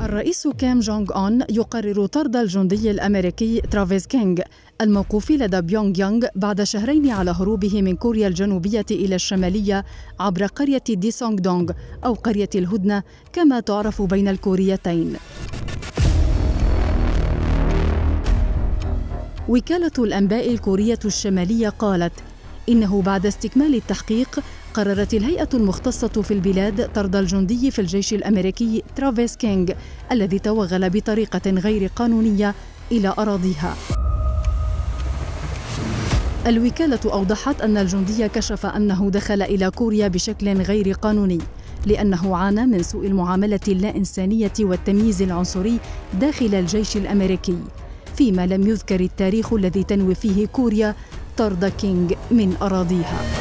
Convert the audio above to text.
الرئيس كيم جونغ أون يقرر طرد الجندي الأمريكي ترافيس كينغ الموقوف لدى بيونغ يانغ بعد شهرين على هروبه من كوريا الجنوبية إلى الشمالية عبر قرية دي سونغ دونغ أو قرية الهدنة كما تعرف بين الكوريتين. وكالة الأنباء الكورية الشمالية قالت إنه بعد استكمال التحقيق قررت الهيئة المختصة في البلاد طرد الجندي في الجيش الأمريكي ترافيس كينغ الذي توغل بطريقة غير قانونية إلى أراضيها. الوكالة أوضحت أن الجندي كشف أنه دخل إلى كوريا بشكل غير قانوني لأنه عانى من سوء المعاملة اللا إنسانية والتمييز العنصري داخل الجيش الأمريكي فيما لم يذكر التاريخ الذي تنوي فيه كوريا طرد كينغ من أراضيها.